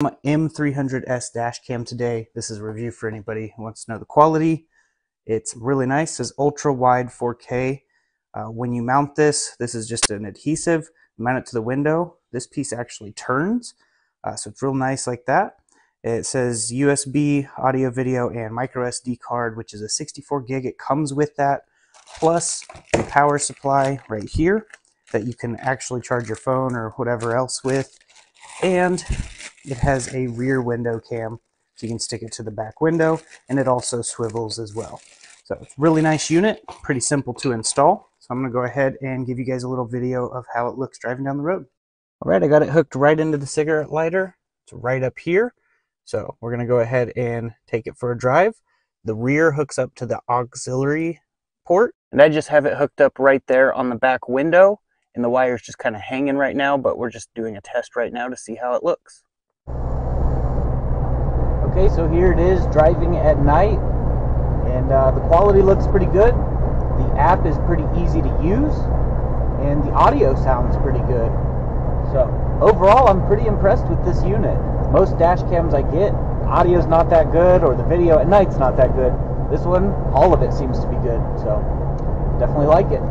M300S dash cam today. This is a review for anybody who wants to know the quality. It's really nice. It says ultra wide 4K. Uh, when you mount this, this is just an adhesive. Mount it to the window. This piece actually turns, uh, so it's real nice like that. It says USB, audio, video, and micro SD card, which is a 64 gig. It comes with that, plus the power supply right here that you can actually charge your phone or whatever else with. And it has a rear window cam, so you can stick it to the back window, and it also swivels as well. So it's really nice unit, pretty simple to install. So I'm gonna go ahead and give you guys a little video of how it looks driving down the road. All right, I got it hooked right into the cigarette lighter. It's right up here. So we're gonna go ahead and take it for a drive. The rear hooks up to the auxiliary port, and I just have it hooked up right there on the back window, and the wire's just kind of hanging right now, but we're just doing a test right now to see how it looks. Okay, so here it is driving at night, and uh, the quality looks pretty good. The app is pretty easy to use, and the audio sounds pretty good. So overall, I'm pretty impressed with this unit. Most dash cams I get, audio's not that good, or the video at night's not that good. This one, all of it seems to be good, so definitely like it.